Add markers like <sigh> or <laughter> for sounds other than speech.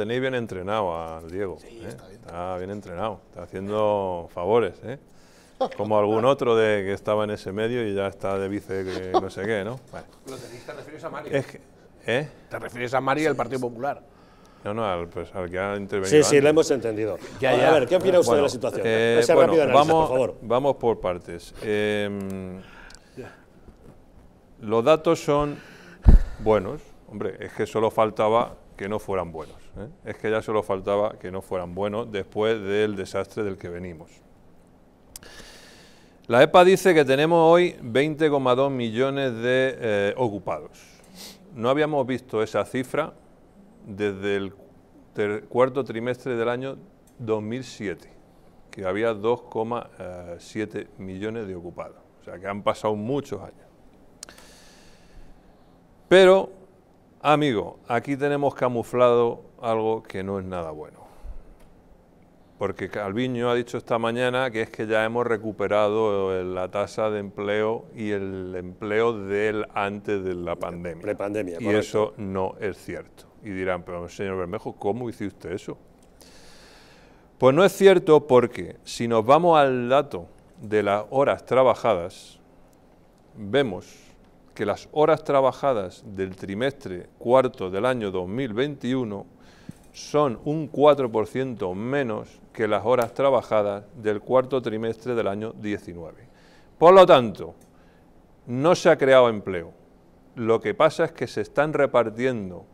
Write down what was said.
tenéis bien entrenado al Diego. ¿eh? está, bien. entrenado, está haciendo favores. ¿eh? Como algún <laughs> otro de que estaba en ese medio y ya está de vice que no sé qué, ¿no? te refieres a Mario. ¿eh? Te refieres a Mario y al Partido Popular. No, no, al, pues, al que ha intervenido. Sí, sí, lo hemos entendido. A ver, ¿qué opina usted de la situación? Eh, vamos, por favor. Vamos por partes. Em, los datos son buenos. Hombre, es que solo faltaba que no fueran buenos. ¿eh? Es que ya solo faltaba que no fueran buenos después del desastre del que venimos. La EPA dice que tenemos hoy 20,2 millones de eh, ocupados. No habíamos visto esa cifra desde el cuarto trimestre del año 2007, que había 2,7 millones de ocupados. O sea que han pasado muchos años. Pero, amigo, aquí tenemos camuflado algo que no es nada bueno. Porque Calviño ha dicho esta mañana que es que ya hemos recuperado la tasa de empleo y el empleo del antes de la pandemia. Prepandemia, y eso no es cierto. Y dirán, pero señor Bermejo, ¿cómo hizo usted eso? Pues no es cierto porque si nos vamos al dato de las horas trabajadas, vemos que las horas trabajadas del trimestre cuarto del año 2021 son un 4% menos que las horas trabajadas del cuarto trimestre del año 19. Por lo tanto, no se ha creado empleo. Lo que pasa es que se están repartiendo